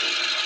Bye.